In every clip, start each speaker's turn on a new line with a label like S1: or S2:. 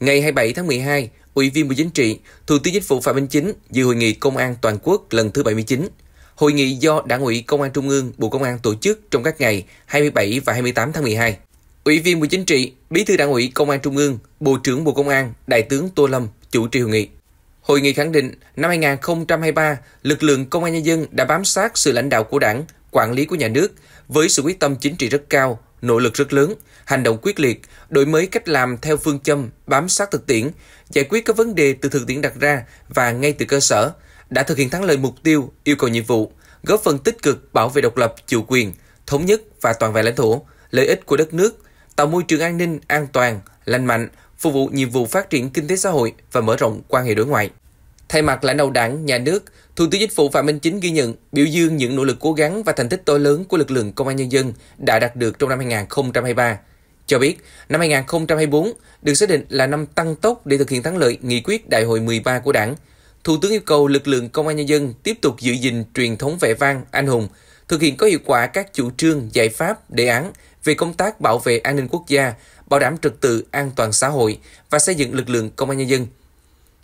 S1: Ngày 27 tháng 12, Ủy viên Bộ Chính trị, Thủ tướng Chính phủ Phạm Minh Chính dự hội nghị Công an toàn quốc lần thứ 79. Hội nghị do Đảng ủy Công an Trung ương, Bộ Công an tổ chức trong các ngày 27 và 28 tháng 12. Ủy viên Bộ Chính trị, Bí thư Đảng ủy Công an Trung ương, Bộ trưởng Bộ Công an, Đại tướng Tô Lâm chủ trì hội nghị. Hội nghị khẳng định năm 2023, lực lượng công an nhân dân đã bám sát sự lãnh đạo của Đảng, quản lý của nhà nước với sự quyết tâm chính trị rất cao, nỗ lực rất lớn, hành động quyết liệt, đổi mới cách làm theo phương châm bám sát thực tiễn, giải quyết các vấn đề từ thực tiễn đặt ra và ngay từ cơ sở, đã thực hiện thắng lợi mục tiêu, yêu cầu nhiệm vụ, góp phần tích cực bảo vệ độc lập, chủ quyền, thống nhất và toàn vẹn lãnh thổ, lợi ích của đất nước, tạo môi trường an ninh, an toàn, lành mạnh, phục vụ nhiệm vụ phát triển kinh tế xã hội và mở rộng quan hệ đối ngoại. Thay mặt lãnh đạo đảng, nhà nước, Thủ tướng Chính phủ Phạm Minh Chính ghi nhận, biểu dương những nỗ lực cố gắng và thành tích to lớn của lực lượng công an nhân dân đã đạt được trong năm 2023. Cho biết, năm 2024 được xác định là năm tăng tốc để thực hiện thắng lợi nghị quyết Đại hội 13 của Đảng. Thủ tướng yêu cầu lực lượng công an nhân dân tiếp tục giữ gìn truyền thống vẻ vang, anh hùng, thực hiện có hiệu quả các chủ trương, giải pháp, đề án về công tác bảo vệ an ninh quốc gia, bảo đảm trật tự an toàn xã hội và xây dựng lực lượng công an nhân dân –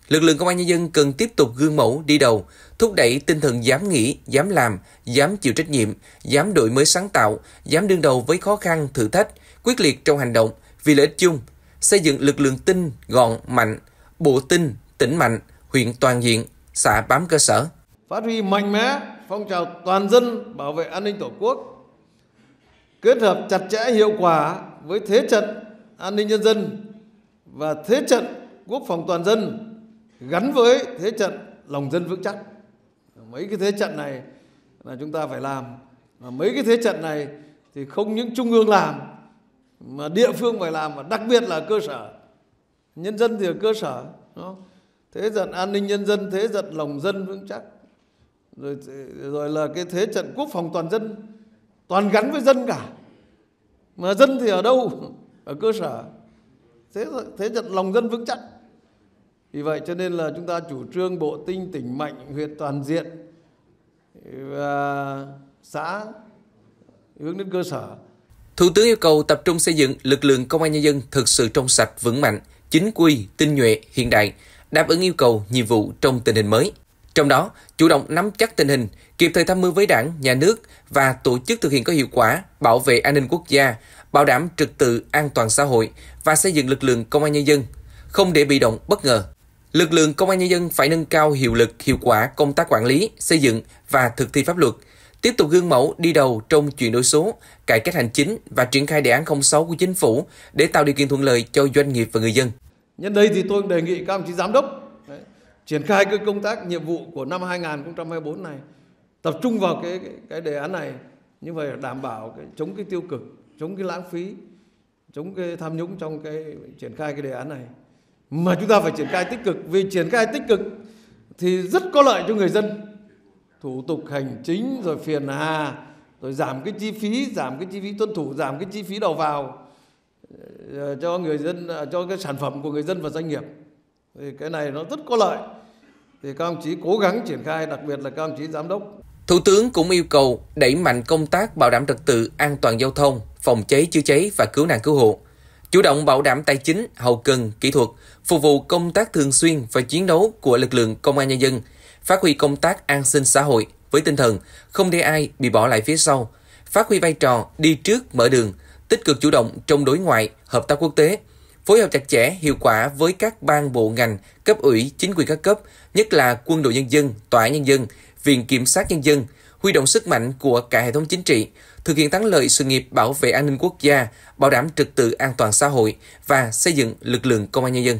S1: Lực lượng công an nhân dân cần tiếp tục gương mẫu đi đầu, thúc đẩy tinh thần dám nghĩ, dám làm, dám chịu trách nhiệm, dám đổi mới sáng tạo, dám đương đầu với khó khăn, thử thách, quyết liệt trong hành động vì lợi ích chung, xây dựng lực lượng tinh, gọn, mạnh, bộ tinh, tỉnh mạnh, huyện toàn diện, xã bám cơ sở.
S2: Phát huy mạnh mẽ phong trào toàn dân bảo vệ an ninh Tổ quốc, kết hợp chặt chẽ hiệu quả với thế trận an ninh nhân dân và thế trận quốc phòng toàn dân gắn với thế trận lòng dân vững chắc. Mấy cái thế trận này là chúng ta phải làm. Mà mấy cái thế trận này thì không những trung ương làm, mà địa phương phải làm, và đặc biệt là cơ sở. Nhân dân thì ở cơ sở, đó. thế trận an ninh nhân dân, thế trận lòng dân vững chắc. Rồi rồi là cái thế trận quốc phòng toàn dân, toàn gắn với dân cả. Mà dân thì ở đâu? Ở cơ sở. Thế thế trận lòng dân vững chắc vì vậy cho nên là chúng ta chủ trương bộ tinh tỉnh mạnh huyện toàn diện và xã hướng đến cơ sở.
S1: Thủ tướng yêu cầu tập trung xây dựng lực lượng công an nhân dân thực sự trong sạch vững mạnh, chính quy, tinh nhuệ, hiện đại, đáp ứng yêu cầu, nhiệm vụ trong tình hình mới. Trong đó, chủ động nắm chắc tình hình, kịp thời tham mưu với đảng, nhà nước và tổ chức thực hiện có hiệu quả, bảo vệ an ninh quốc gia, bảo đảm trật tự an toàn xã hội và xây dựng lực lượng công an nhân dân, không để bị động bất ngờ, Lực lượng công an nhân dân phải nâng cao hiệu lực, hiệu quả công tác quản lý, xây dựng và thực thi pháp luật, tiếp tục gương mẫu đi đầu trong chuyển đổi số, cải cách hành chính và triển khai đề án 06 của chính phủ để tạo điều kiện thuận lợi cho doanh nghiệp và người dân.
S2: Nhân đây thì tôi đề nghị các ông chí giám đốc đấy, triển khai cái công tác nhiệm vụ của năm 2024 này tập trung vào cái cái, cái đề án này như vậy đảm bảo cái, chống cái tiêu cực, chống cái lãng phí, chống cái tham nhũng trong cái triển khai cái đề án này mà chúng ta phải triển khai tích cực. Vì triển khai tích cực thì rất có lợi cho người dân. Thủ tục hành chính rồi phiền hà rồi giảm cái chi phí giảm cái chi phí tuân thủ giảm cái chi phí đầu vào ờ, cho người dân ờ, cho cái sản phẩm của người dân và doanh nghiệp. Thì cái này nó rất có lợi. Thì các ông chí cố gắng triển khai đặc biệt là các ông chí giám đốc.
S1: Thủ tướng cũng yêu cầu đẩy mạnh công tác bảo đảm trật tự an toàn giao thông, phòng cháy chữa cháy và cứu nạn cứu hộ chủ động bảo đảm tài chính, hậu cần, kỹ thuật, phục vụ công tác thường xuyên và chiến đấu của lực lượng công an nhân dân, phát huy công tác an sinh xã hội với tinh thần không để ai bị bỏ lại phía sau, phát huy vai trò đi trước mở đường, tích cực chủ động trong đối ngoại, hợp tác quốc tế, phối hợp chặt chẽ, hiệu quả với các ban bộ ngành, cấp ủy, chính quyền các cấp, nhất là quân đội nhân dân, tòa nhân dân, viện kiểm sát nhân dân, huy động sức mạnh của cả hệ thống chính trị, thực hiện thắng lợi sự nghiệp bảo vệ an ninh quốc gia, bảo đảm trật tự an toàn xã hội và xây dựng lực lượng công an nhân dân.